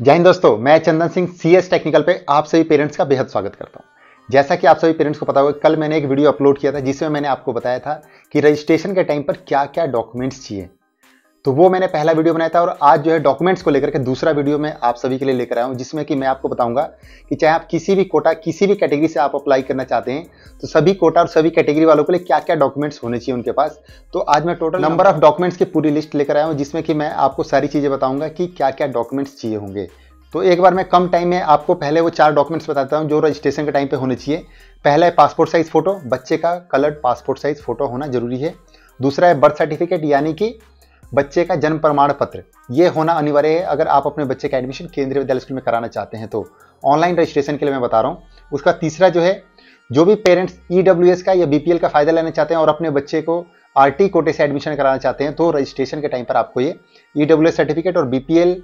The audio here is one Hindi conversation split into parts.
जय हिंद दोस्तों, मैं Chandan Singh C S technical पे आप सभी पेरेंट्स का बेहद स्वागत करता हूँ। जैसा कि आप सभी पेरेंट्स को पता होगा, कल मैंने एक वीडियो अपलोड किया था, जिसमें मैंने आपको बताया था कि रजिस्ट्रेशन के टाइम पर क्या क्या डॉक्यूमेंट्स चाहिए। तो वो मैंने पहला वीडियो बनाया था और आज जो है डॉक्यूमेंट्स को लेकर के दूसरा वीडियो मैं आप सभी के लिए लेकर आया हूँ जिसमें कि मैं आपको बताऊँगा कि चाहे आप किसी भी कोटा किसी भी कैटेगरी से आप अप्लाई करना चाहते हैं तो सभी कोटा और सभी कैटेगरी वालों के लिए क्या क्या डॉक्यूमेंट्स होने चाहिए उनके पास। तो आज मैं टोटल नंबर ऑफ़ डॉक्यूमेंट्स की पूरी लिस्ट लेकर आया हूँ जिसमें कि मैं आपको सारी चीज़ें बताऊँगा कि क्या क्या डॉक्यूमेंट्स चाहिए होंगे। तो एक बार मैं कम टाइम में आपको पहले वो चार डॉक्यूमेंट्स बताता हूँ जो रजिस्ट्रेशन के टाइम पे होने चाहिए। पहला है पासपोर्ट साइज़ फ़ोटो बच्चे का कलर्ड पासपोर्ट साइज़ फ़ोटो होना ज़रूरी है। दूसरा है बर्थ सर्टिफिकेट यानी कि बच्चे का जन्म प्रमाण पत्र। ये होना अनिवार्य है, अगर आप अपने बच्चे का एडमिशन केंद्रीय विद्यालय स्कूल में कराना चाहते हैं तो। ऑनलाइन रजिस्ट्रेशन के लिए मैं बता रहा हूँ। उसका तीसरा जो है, जो भी पेरेंट्स ई e का या बीपीएल का फ़ायदा लेना चाहते हैं और अपने बच्चे को आरटी कोटे से एडमिशन कराना चाहते हैं तो रजिस्ट्रेशन के टाइम पर आपको ये ई e सर्टिफिकेट और बीपीएल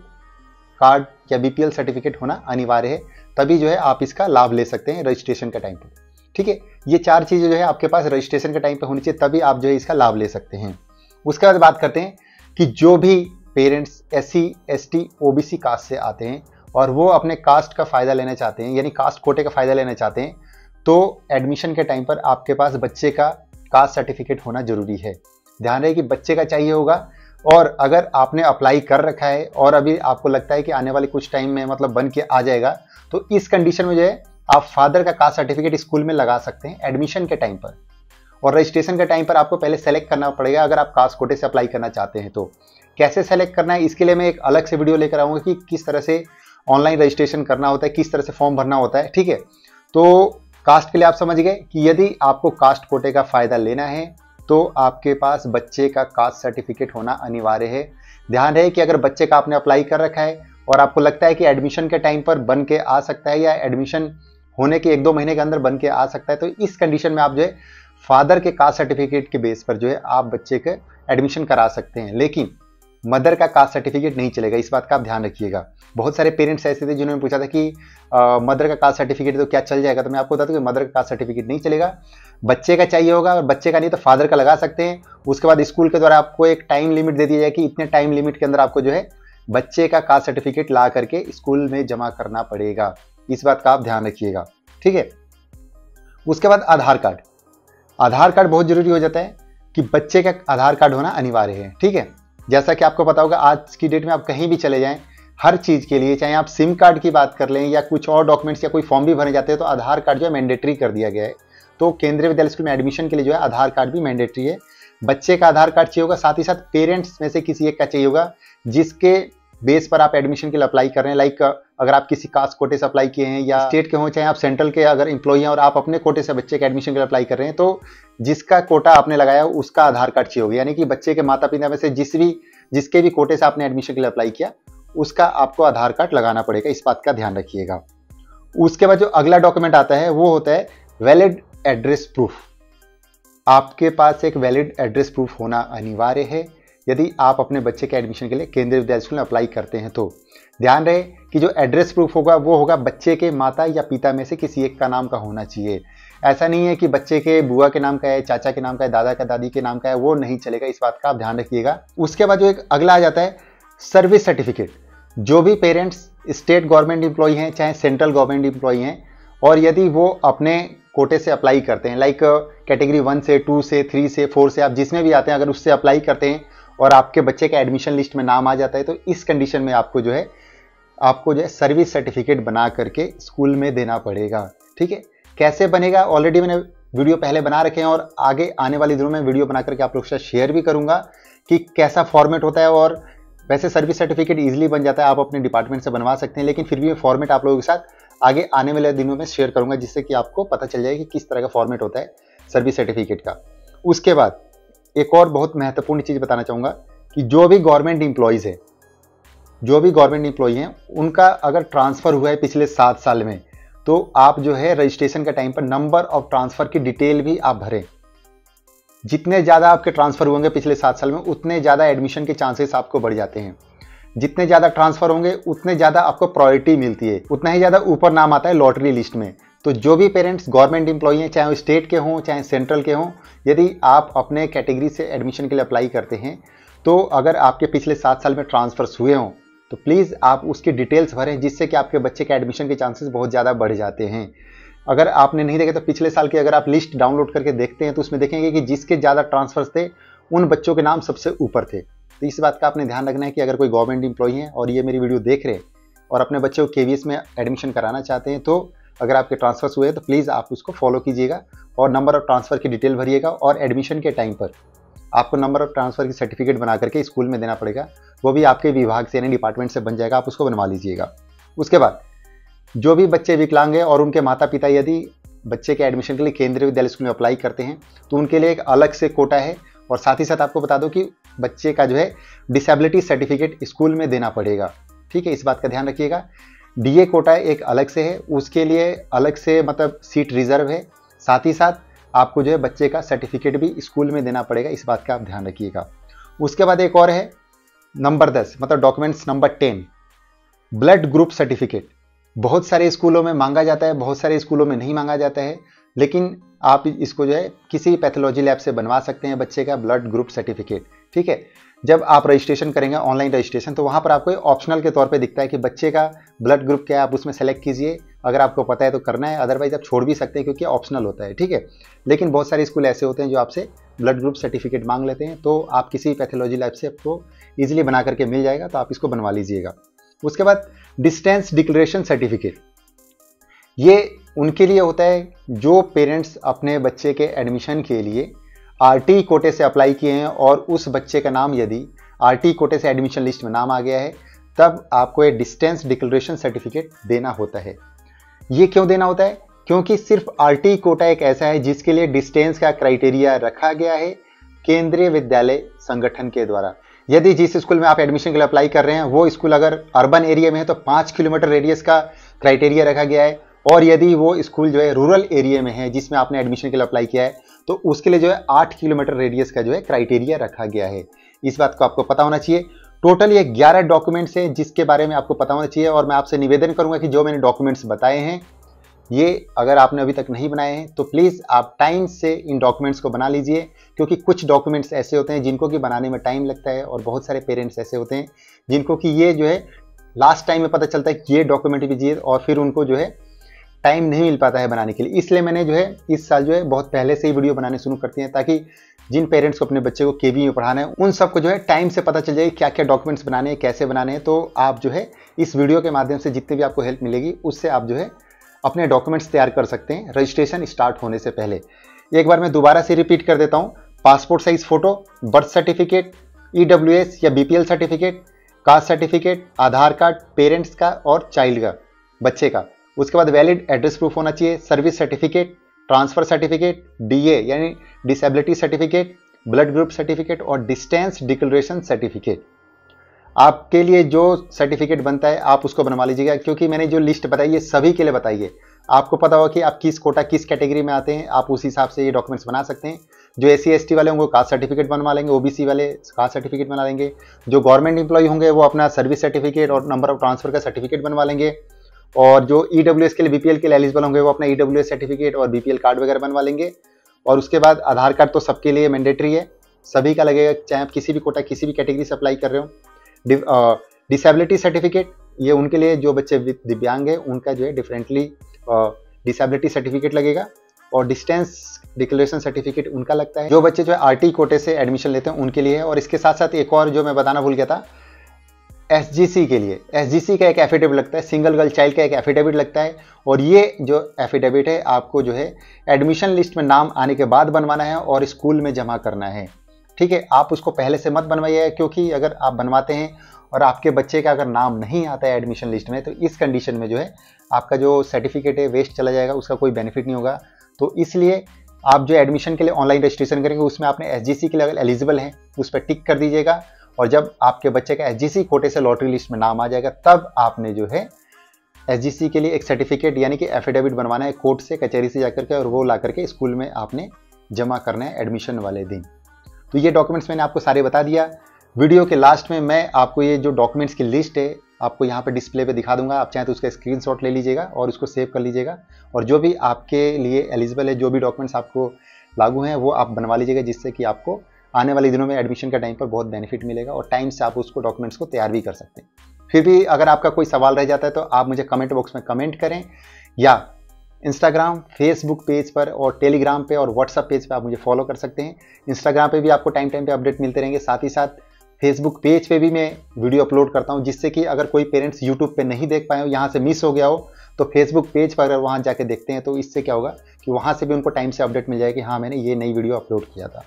कार्ड या बीपीएल सर्टिफिकेट होना अनिवार्य है। तभी जो है आप इसका लाभ ले सकते हैं रजिस्ट्रेशन के टाइम पर। ठीक है? ये चार चीज़ें जो है आपके पास रजिस्ट्रेशन के टाइम पर होनी चाहिए, तभी आप जो है इसका लाभ ले सकते हैं। उसके बाद बात करते हैं कि जो भी parents S C S T O B C caste से आते हैं और वो अपने कास्ट का फ़ायदा लेना चाहते हैं, यानी कास्ट कोटे का फ़ायदा लेना चाहते हैं तो एडमिशन के टाइम पर आपके पास बच्चे का कास्ट सर्टिफिकेट होना ज़रूरी है। ध्यान रहे कि बच्चे का चाहिए होगा और अगर आपने अप्लाई कर रखा है और अभी आपको लगता है कि आने वाले कुछ टाइम में मतलब बन के आ जाएगा तो इस कंडीशन में जो है आप फादर का कास्ट सर्टिफिकेट स्कूल में लगा सकते हैं एडमिशन के टाइम पर। और रजिस्ट्रेशन के टाइम पर आपको पहले सेलेक्ट करना पड़ेगा अगर आप कास्ट कोटे से अप्लाई करना चाहते हैं तो। कैसे सेलेक्ट करना है? इसके लिए मैं एक अलग से वीडियो लेकर आऊँगा कि किस तरह से ऑनलाइन रजिस्ट्रेशन करना होता है, किस तरह से फॉर्म भरना होता है, ठीक है? तो कास्ट के लिए आप समझ गए कि यदि आपको कास्ट कोटे का फ़ायदा लेना है तो आपके पास बच्चे का कास्ट सर्टिफिकेट होना अनिवार्य है। ध्यान रहे कि अगर बच्चे का आपने अप्लाई कर रखा है और आपको लगता है कि एडमिशन के टाइम पर बन के आ सकता है या एडमिशन होने के एक दो महीने के अंदर बन के आ सकता है तो इस कंडीशन में आप जो है फादर के कास्ट सर्टिफिकेट के बेस पर जो है आप बच्चे के एडमिशन करा सकते हैं, लेकिन मदर का कास्ट सर्टिफिकेट नहीं चलेगा। इस बात का आप ध्यान रखिएगा। बहुत सारे पेरेंट्स ऐसे थे जिन्होंने पूछा था कि मदर का कास्ट सर्टिफिकेट तो क्या चल जाएगा? तो मैं आपको बता दूँ कि मदर का कास्ट सर्टिफिकेट नहीं चलेगा। बच्चे का चाहिए होगा, और बच्चे का नहीं तो फादर का लगा सकते हैं। उसके बाद स्कूल के द्वारा आपको एक टाइम लिमिट दे दिया जाए कि इतने टाइम लिमिट के अंदर आपको जो है बच्चे का कास्ट सर्टिफिकेट ला करके स्कूल में जमा करना पड़ेगा। इस बात का आप ध्यान रखिएगा। ठीक है? उसके बाद आधार कार्ड। आधार कार्ड बहुत ज़रूरी हो जाता है कि बच्चे का आधार कार्ड होना अनिवार्य है, ठीक है? जैसा कि आपको पता होगा, आज की डेट में आप कहीं भी चले जाएँ, हर चीज़ के लिए, चाहे आप सिम कार्ड की बात कर लें या कुछ और डॉक्यूमेंट्स या कोई फॉर्म भी भरे जाते हैं तो आधार कार्ड जो है मैंडेटरी कर दिया गया है। तो केंद्रीय विद्यालय स्कूल में एडमिशन के लिए जो है आधार कार्ड भी मैंडेटरी है। बच्चे का आधार कार्ड चाहिए होगा, साथ ही साथ पेरेंट्स में से किसी एक का चाहिए होगा, जिसके बेस पर आप एडमिशन के लिए अप्लाई कर रहे हैं लाइक अगर आप किसी कास्ट कोटे से अप्लाई किए हैं या स्टेट के हों, चाहे आप सेंट्रल के अगर इंप्लॉई हैं और आप अपने कोटे से बच्चे के एडमिशन के लिए अप्लाई कर रहे हैं तो जिसका कोटा आपने लगाया, उसका आधार कार्ड चाहिए होगा। यानी कि बच्चे के माता पिता में से जिस भी, जिसके भी कोटे से आपने एडमिशन के लिए अप्लाई किया, उसका आपको आधार कार्ड लगाना पड़ेगा। इस बात का ध्यान रखिएगा। उसके बाद जो अगला डॉक्यूमेंट आता है, वो होता है वैलिड एड्रेस प्रूफ आपके पास एक वैलिड एड्रेस प्रूफ होना अनिवार्य है। यदि आप अपने बच्चे के एडमिशन के लिए केंद्रीय विद्यालय स्कूल में अप्लाई करते हैं तो ध्यान रहे कि जो एड्रेस प्रूफ होगा, वो होगा बच्चे के माता या पिता में से किसी एक का नाम का होना चाहिए। ऐसा नहीं है कि बच्चे के बुआ के नाम का है, चाचा के नाम का है, दादा का, दादी के नाम का है, वो नहीं चलेगा, इस बात का आप ध्यान रखिएगा। उसके बाद जो एक अगला आ जाता है सर्विस सर्टिफिकेट जो भी पेरेंट्स स्टेट गवर्नमेंट इंप्लॉई हैं, चाहे सेंट्रल गवर्नमेंट इंप्लॉई हैं, और यदि वो अपने कोटे से अप्लाई करते हैं लाइक कैटेगरी वन से टू से थ्री से फोर से, आप जिसमें भी आते हैं, अगर उससे अप्लाई करते हैं और आपके बच्चे का एडमिशन लिस्ट में नाम आ जाता है तो इस कंडीशन में आपको जो है, आपको जो है सर्विस सर्टिफिकेट बना करके स्कूल में देना पड़ेगा। ठीक है? कैसे बनेगा? ऑलरेडी मैंने वीडियो पहले बना रखे हैं और आगे आने वाली दिनों में वीडियो बना करके आप लोग साथ शेयर भी करूँगा कि कैसा फॉर्मेट होता है और वैसे सर्विस सर्टिफिकेट ईजिली बन जाता है, आप अपने डिपार्टमेंट से बनवा सकते हैं, लेकिन फिर भी मैं फॉर्मेट आप लोगों के साथ आगे आने वाले दिनों में शेयर करूँगा, जिससे कि आपको पता चल जाए कि किस तरह का फॉर्मेट होता है सर्विस सर्टिफिकेट का। उसके बाद एक और बहुत महत्वपूर्ण चीज़ बताना चाहूँगा कि जो भी गवर्नमेंट इंप्लॉयज़ है, जो भी गवर्नमेंट इंप्लॉई हैं, उनका अगर ट्रांसफ़र हुआ है पिछले सात साल में तो आप जो है रजिस्ट्रेशन के टाइम पर नंबर ऑफ़ ट्रांसफ़र की डिटेल भी आप भरें। जितने ज़्यादा आपके ट्रांसफ़र होंगे पिछले सात साल में, उतने ज़्यादा एडमिशन के चांसेस आपको बढ़ जाते हैं। जितने ज़्यादा ट्रांसफ़र होंगे, उतने ज़्यादा आपको प्रायोरिटी मिलती है। उतना ही ज़्यादा ऊपर नाम आता है लॉटरी लिस्ट में। तो जो भी पेरेंट्स गवर्नमेंट इंप्लॉई हैं, चाहे वो स्टेट के हों, चाहे सेंट्रल के हों, यदि आप अपने कैटेगरी से एडमिशन के लिए अप्लाई करते हैं तो अगर आपके पिछले सात साल में ट्रांसफ़र्स हुए हों तो प्लीज़ आप उसकी डिटेल्स भरें, जिससे कि आपके बच्चे के एडमिशन के चांसेस बहुत ज़्यादा बढ़ जाते हैं। अगर आपने नहीं देखा तो पिछले साल की अगर आप लिस्ट डाउनलोड करके देखते हैं तो उसमें देखेंगे कि जिसके ज़्यादा ट्रांसफर्स थे, उन बच्चों के नाम सबसे ऊपर थे। तो इस बात का आपने ध्यान रखना है कि अगर कोई गवर्नमेंट इंप्लॉई है और ये मेरी वीडियो देख रहे हैं और अपने बच्चे को के में एडमिशन कराना चाहते हैं तो अगर आपके ट्रांसफर्स हुए तो प्लीज़ आप उसको फॉलो कीजिएगा और नंबर ऑफ़ ट्रांसफ़र की डिटेल भरिएगा और एडमिशन के टाइम पर। आपको नंबर ऑफ़ ट्रांसफ़र की सर्टिफिकेट बना करके स्कूल में देना पड़ेगा। वो भी आपके विभाग से यानी डिपार्टमेंट से बन जाएगा, आप उसको बनवा लीजिएगा। उसके बाद, जो भी बच्चे विकलांग हैं और उनके माता पिता यदि बच्चे के एडमिशन के लिए केंद्रीय विद्यालय स्कूल में अप्लाई करते हैं तो उनके लिए एक अलग से कोटा है और साथ ही साथ आपको बता दो कि बच्चे का जो है डिसेबिलिटी सर्टिफिकेट स्कूल में देना पड़ेगा। ठीक है, इस बात का ध्यान रखिएगा। डीए कोटा एक अलग से है, उसके लिए अलग से मतलब सीट रिज़र्व है। साथ ही साथ आपको जो है बच्चे का सर्टिफिकेट भी स्कूल में देना पड़ेगा, इस बात का आप ध्यान रखिएगा। उसके बाद एक और है, नंबर दस मतलब documents number ten, blood group certificate. बहुत सारे स्कूलों में मांगा जाता है, बहुत सारे स्कूलों में नहीं मांगा जाता है, लेकिन आप इसको जो है किसी पैथोलॉजी लैब से बनवा सकते हैं बच्चे का ब्लड ग्रुप सर्टिफिकेट, ठीक है? जब आप रजिस्ट्रेशन करेंगे ऑनलाइन रजिस्ट्रेशन तो वहाँ पर आपको ऑप्शनल के तौर पे दिखता है कि बच्चे का ब्लड ग्रुप क्या है, आप उसमें सेलेक्ट कीजिए। अगर आपको पता है तो करना है अदरवाइज़ आप छोड़ भी सकते हैं क्योंकि ऑप्शनल होता है, ठीक है? लेकिन बहुत सारे स्कूल ऐसे होते हैं जो आपसे ब्लड ग्रुप सर्टिफिकेट मांग लेते हैं तो आप किसी पैथोलॉजी लैब से आपको ईजिली बना करके मिल जाएगा तो आप इसको बनवा लीजिएगा। उसके बाद डिस्टेंस डिक्लेरेशन सर्टिफिकेट ये उनके लिए होता है जो पेरेंट्स अपने बच्चे के एडमिशन के लिए आरटी कोटे से अप्लाई किए हैं और उस बच्चे का नाम यदि आरटी कोटे से एडमिशन लिस्ट में नाम आ गया है, तब आपको एक डिस्टेंस डिक्लेरेशन सर्टिफिकेट देना होता है। ये क्यों देना होता है? क्योंकि सिर्फ़ आरटी कोटा एक ऐसा है जिसके लिए डिस्टेंस का क्राइटेरिया रखा गया है केंद्रीय विद्यालय संगठन के द्वारा। यदि जिस स्कूल में आप एडमिशन के लिए अप्लाई कर रहे हैं, वो स्कूल अगर अर्बन एरिया में है तो पाँच किलोमीटर रेडियस का क्राइटेरिया रखा गया है। और यदि वो स्कूल जो है रूरल एरिया में है, जिसमें आपने एडमिशन के लिए अप्लाई किया है तो उसके लिए जो है आठ किलोमीटर रेडियस का जो है क्राइटेरिया रखा गया है। इस बात को आपको पता होना चाहिए। टोटल ये ग्यारह डॉक्यूमेंट्स हैं जिसके बारे में आपको पता होना चाहिए और मैं आपसे निवेदन करूँगा कि जो मैंने डॉक्यूमेंट्स बताए हैं, ये अगर आपने अभी तक नहीं बनाए हैं तो प्लीज़ आप टाइम से इन डॉक्यूमेंट्स को बना लीजिए, क्योंकि कुछ डॉक्यूमेंट्स ऐसे होते हैं जिनको कि बनाने में टाइम लगता है और बहुत सारे पेरेंट्स ऐसे होते हैं जिनको कि ये जो है लास्ट टाइम में पता चलता है कि ये डॉक्यूमेंट भी और फिर उनको जो है टाइम नहीं मिल पाता है बनाने के लिए। इसलिए मैंने जो है, इस साल जो है, बहुत पहले से ही वीडियो बनाने शुरू करती हैं, ताकि जिन पेरेंट्स को अपने बच्चे को के में पढ़ाना है, उन सबको जो है टाइम से पता चल जाए क्या क्या डॉक्यूमेंट्स बनाने हैं, कैसे बनाने हैं। तो आप जो है, इस वीडियो के माध्यम से जितने भी आपको हेल्प मिलेगी, उससे आप जो है अपने डॉक्यूमेंट्स तैयार कर सकते हैं रजिस्ट्रेशन स्टार्ट होने से पहले। एक बार मैं दोबारा से रिपीट कर देता हूँ। Passport size photo birth certificate EWS या BPL certificate caste certificate Aadhaar card parents का और चाइल्ड का, बच्चे का। उसके बाद वैलिड एड्रेस प्रूफ होना चाहिए service certificate transfer certificate DA यानी disability certificate blood group certificate और डिस्टेंस डिक्लेरेशन सर्टिफिकेट आपके लिए जो सर्टिफिकेट बनता है, आप उसको बनवा लीजिएगा, क्योंकि मैंने जो लिस्ट बताई है सभी के लिए बताइए आपको पता होगा कि आप किस कोटा, किस कैटेगरी में आते हैं, आप उस हिसाब से ये डॉक्यूमेंट्स बना सकते हैं। जो एस सी वाले होंगे कास्ट सर्टिफिकेट बनवा लेंगे ओबीसी वाले कास्ट सर्टिफिकेट बना लेंगे। जो गवर्नमेंट इंप्लॉय होंगे, वो अपना सर्विस सर्टिफिकेट और नंबर ऑफ़ ट्रांसफ़र का सर्टिफिकेट बनवा लेंगे। और जो ई e के लिए बीपीएल के लिए एलिजिबल होंगे, वो अपना ई e सर्टिफिकेट और बीपीएल कार्ड वगैरह बनवा लेंगे। और उसके बाद आधार कार्ड तो सबके लिए मैंडेटरी है। सभी का लगेगा, चाहे आप किसी भी कोटा, किसी भी कैटेगरी से अप्लाई कर रहे हो। डिसेबिलिटी सर्टिफिकेट ये उनके लिए जो बच्चे दिव्यांग है, उनका जो है डिफरेंटली डिसेबिलिटी सर्टिफिकेट लगेगा। और डिस्टेंस डिक्लेरेशन सर्टिफिकेट उनका लगता है। जो बच्चे जो है आरटी कोटे से एडमिशन लेते हैं, उनके लिए और इसके साथ साथ एक और जो मैं बताना भूल गया था एस के लिए। एस का एक एफिडेविट लगता है सिंगल गर्ल चाइल्ड का एक एफिडेविट लगता है और ये जो एफिडेविट है, आपको जो है एडमिशन लिस्ट में नाम आने के बाद बनवाना है और स्कूल में जमा करना है। ठीक है, आप उसको पहले से मत बनवाइए क्योंकि अगर आप बनवाते हैं और आपके बच्चे का अगर नाम नहीं आता है एडमिशन लिस्ट में तो इस कंडीशन में जो है आपका जो सर्टिफिकेट है वेस्ट चला जाएगा, उसका कोई बेनिफिट नहीं होगा। तो इसलिए आप जो एडमिशन के लिए ऑनलाइन रजिस्ट्रेशन करेंगे, उसमें आपने SGC के लिए अगर एलिजिबल हैं, उस पर टिक कर दीजिएगा। और जब आपके बच्चे का एस कोटे से लॉटरी लिस्ट में नाम आ जाएगा, तब आपने जो है एस के लिए एक सर्टिफिकेट यानी कि एफिडेविट बनवाना है कोर्ट से, कचहरी से जाकर के, और वो ला करके स्कूल में आपने जमा करना है एडमिशन वाले दिन। तो ये डॉक्यूमेंट्स मैंने आपको सारे बता दिया। वीडियो के लास्ट में मैं आपको ये जो डॉक्यूमेंट्स की लिस्ट है, आपको यहाँ पे डिस्प्ले पे दिखा दूँगा। आप चाहें तो उसका स्क्रीनशॉट ले लीजिएगा और उसको सेव कर लीजिएगा। और जो भी आपके लिए एलिजिबल है, जो भी डॉक्यूमेंट्स आपको लागू हैं, वो आप बनवा लीजिएगा, जिससे कि आपको आने वाले दिनों में एडमिशन का टाइम पर बहुत बेनिफिट मिलेगा और टाइम से आप उसको डॉक्यूमेंट्स को तैयार भी कर सकते हैं। फिर भी अगर आपका कोई सवाल रह जाता है तो आप मुझे कमेंट बॉक्स में कमेंट करें या इंस्टाग्राम फेसबुक पेज पर और टेलीग्राम पे और व्हाट्सअप पेज पे आप मुझे फॉलो कर सकते हैं। इंस्टाग्राम पे भी आपको टाइम टाइम पे अपडेट मिलते रहेंगे। साथ ही साथ फेसबुक पेज पे भी मैं वीडियो अपलोड करता हूँ जिससे कि अगर कोई पेरेंट्स यूट्यूब पे नहीं देख पाए हो, यहाँ से मिस हो गया हो तो फेसबुक पेज पर अगर वहाँ जाके देखते हैं तो इससे क्या होगा कि वहाँ से भी उनको टाइम से अपडेट मिल जाएगी हाँ मैंने ये नई वीडियो अपलोड किया था।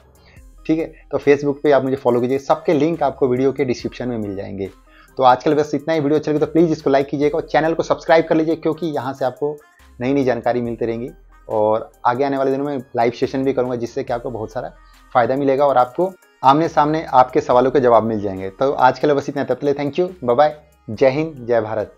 ठीक है? तो फेसबुक पे आप मुझे फॉलो कीजिए। सबके लिंक आपको वीडियो के डिस्क्रिप्शन में मिल जाएँगे। तो आजकल बस इतना ही। वीडियो अच्छा लगे तो प्लीज़ इसको लाइक कीजिएगा और चैनल को सब्सक्राइब कर लीजिए क्योंकि यहाँ से आपको नई नई जानकारी मिलती रहेंगी। और आगे आने वाले दिनों में लाइव सेशन भी करूँगा जिससे कि आपको बहुत सारा फ़ायदा मिलेगा और आपको आमने सामने आपके सवालों के जवाब मिल जाएँगे। तो आज के लिए बस इतना तब थैंक यू बाय जय हिंद, जय भारत।